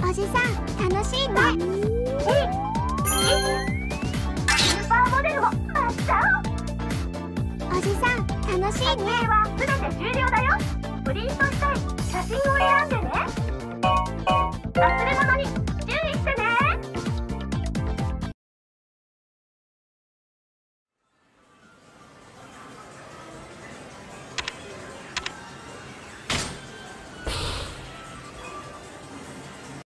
おじさん楽しいね。楽しいね。撮は全て終了だよ。プリントしたい。写真を選んでね。忘れ